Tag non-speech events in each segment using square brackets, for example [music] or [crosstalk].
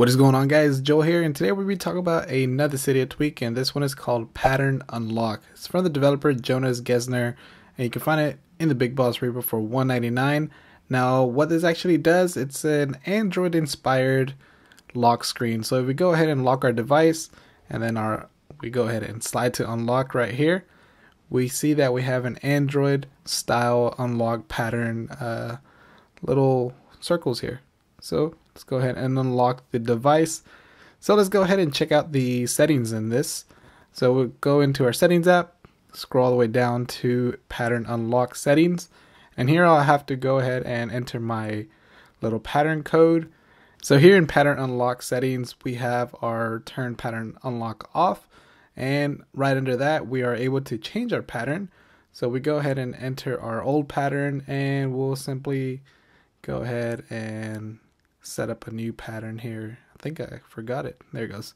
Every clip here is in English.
What is going on guys, Joel here, and today we'll be talking about another Cydia tweak, and this one is called Pattern Unlock. It's from the developer Jonas Gessner, and you can find it in the Big Boss repo for $1.99. Now, what this actually does, it's an Android-inspired lock screen. So if we go ahead and lock our device, and then our we go ahead and slide to unlock right here, we see that we have an Android style unlock pattern uh, little circles here. So let's go ahead and unlock the device. So let's go ahead and check out the settings in this. So we'll go into our settings app, scroll all the way down to pattern unlock settings. And here I'll have to go ahead and enter my little pattern code. So here in pattern unlock settings, we have our turn pattern unlock off. And right under that, we are able to change our pattern. So we go ahead and enter our old pattern and we'll simply go ahead and set up a new pattern here. I think I forgot it. There it goes.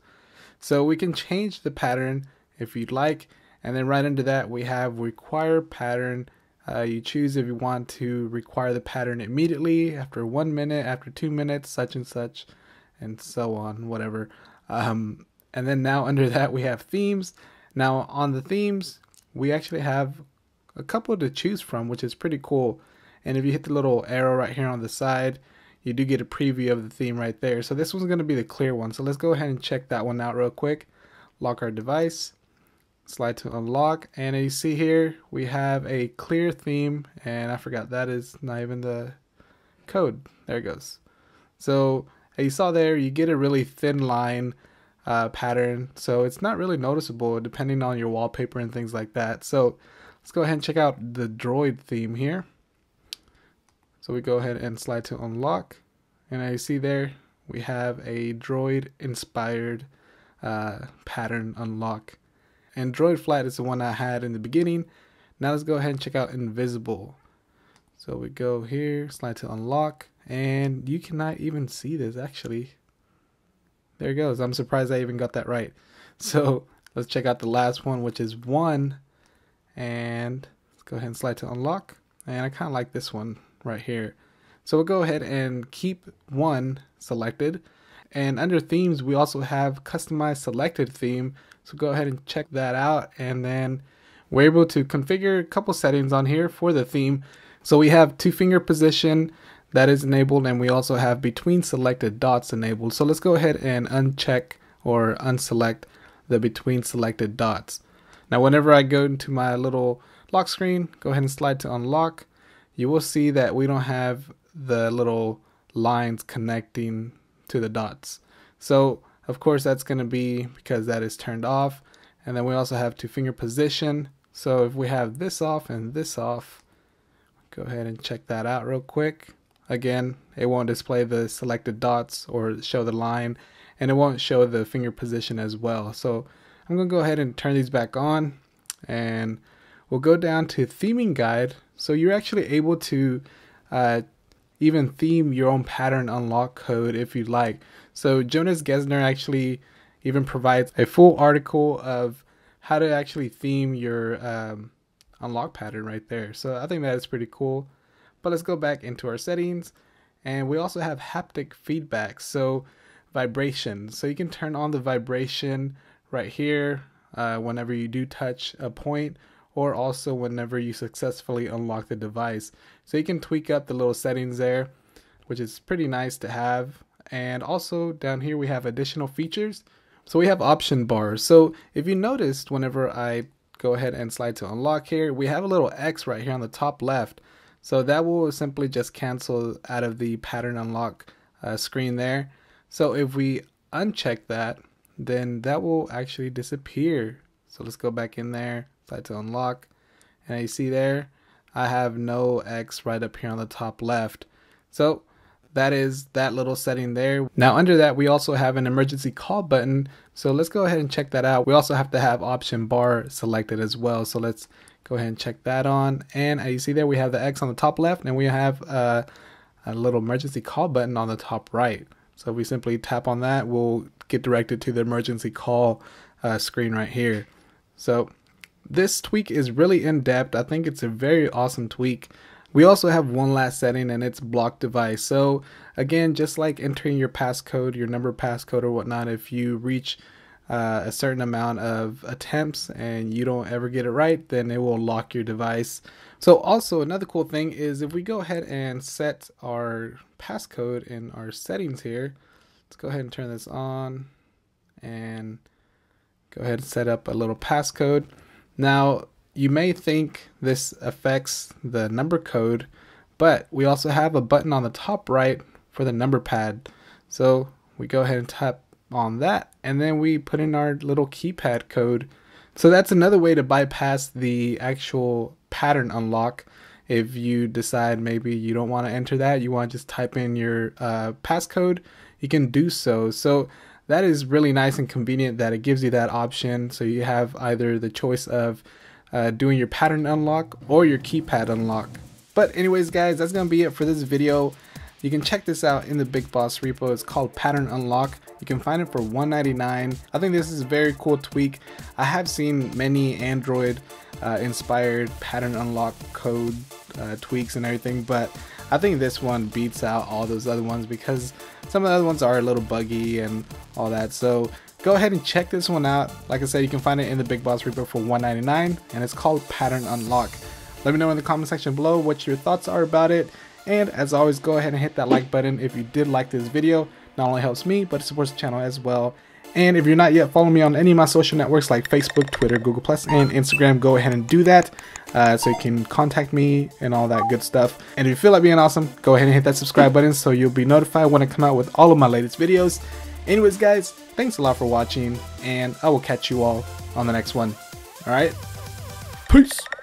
So we can change the pattern if you'd like. And then right under that, we have require pattern. Uh, you choose if you want to require the pattern immediately, after one minute, after two minutes, such and such, and so on, whatever. Um, and then now under that, we have themes. Now on the themes, we actually have a couple to choose from, which is pretty cool. And if you hit the little arrow right here on the side, you do get a preview of the theme right there. So this one's going to be the clear one. So let's go ahead and check that one out real quick. Lock our device, slide to unlock, and you see here we have a clear theme, and I forgot that is not even the code. There it goes. So as you saw there, you get a really thin line uh, pattern, so it's not really noticeable depending on your wallpaper and things like that. So let's go ahead and check out the droid theme here. So we go ahead and slide to unlock. And I see there we have a droid inspired uh, pattern unlock. And droid flat is the one I had in the beginning. Now let's go ahead and check out invisible. So we go here, slide to unlock, and you cannot even see this actually. There it goes. I'm surprised I even got that right. [laughs] So let's check out the last one, which is one. And let's go ahead and slide to unlock. And I kind of like this one right here. So we'll go ahead and keep one selected. And under themes, we also have customized selected theme. So go ahead and check that out. And then we're able to configure a couple settings on here for the theme. So we have two finger position that is enabled and we also have between selected dots enabled. So let's go ahead and uncheck or unselect the between selected dots. Now whenever I go into my little lock screen, go ahead and slide to unlock you will see that we don't have the little lines connecting to the dots. So of course that's going to be because that is turned off. And then we also have two finger position. So if we have this off and this off, go ahead and check that out real quick. Again, it won't display the selected dots or show the line and it won't show the finger position as well. So I'm going to go ahead and turn these back on and we'll go down to theming guide so you're actually able to uh, even theme your own pattern unlock code if you'd like. So Jonas Gessner actually even provides a full article of how to actually theme your um, unlock pattern right there. So I think that is pretty cool. But let's go back into our settings. And we also have haptic feedback. So vibration. So you can turn on the vibration right here uh, whenever you do touch a point or also whenever you successfully unlock the device. So you can tweak up the little settings there, which is pretty nice to have. And also down here we have additional features. So we have option bars. So if you noticed whenever I go ahead and slide to unlock here, we have a little X right here on the top left. So that will simply just cancel out of the pattern unlock uh, screen there. So if we uncheck that, then that will actually disappear. So let's go back in there slide to unlock. And you see there, I have no X right up here on the top left. So that is that little setting there. Now under that, we also have an emergency call button. So let's go ahead and check that out. We also have to have option bar selected as well. So let's go ahead and check that on. And you see there, we have the X on the top left and we have uh, a little emergency call button on the top right. So if we simply tap on that, we'll get directed to the emergency call uh, screen right here. So this tweak is really in depth. I think it's a very awesome tweak. We also have one last setting and it's block device. So again, just like entering your passcode, your number passcode or whatnot, if you reach uh, a certain amount of attempts and you don't ever get it right, then it will lock your device. So also another cool thing is if we go ahead and set our passcode in our settings here, let's go ahead and turn this on and go ahead and set up a little passcode. Now you may think this affects the number code, but we also have a button on the top right for the number pad. So we go ahead and tap on that and then we put in our little keypad code. So that's another way to bypass the actual pattern unlock. If you decide maybe you don't want to enter that, you want to just type in your uh, passcode, you can do so. So that is really nice and convenient that it gives you that option. So you have either the choice of uh, doing your pattern unlock or your keypad unlock. But anyways guys, that's going to be it for this video. You can check this out in the Big Boss repo. It's called Pattern Unlock. You can find it for $1.99. I think this is a very cool tweak. I have seen many Android uh, inspired pattern unlock code uh, tweaks and everything, but I think this one beats out all those other ones because some of the other ones are a little buggy and all that. So go ahead and check this one out. Like I said, you can find it in the Big Boss repo for $1.99 and it's called Pattern Unlock. Let me know in the comment section below what your thoughts are about it and as always, go ahead and hit that like button if you did like this video. Not only helps me, but it supports the channel as well. And if you're not yet following me on any of my social networks like Facebook, Twitter, Google Plus, and Instagram, go ahead and do that uh, so you can contact me and all that good stuff. And if you feel like being awesome, go ahead and hit that subscribe button so you'll be notified when I come out with all of my latest videos. Anyways, guys, thanks a lot for watching, and I will catch you all on the next one. Alright? Peace!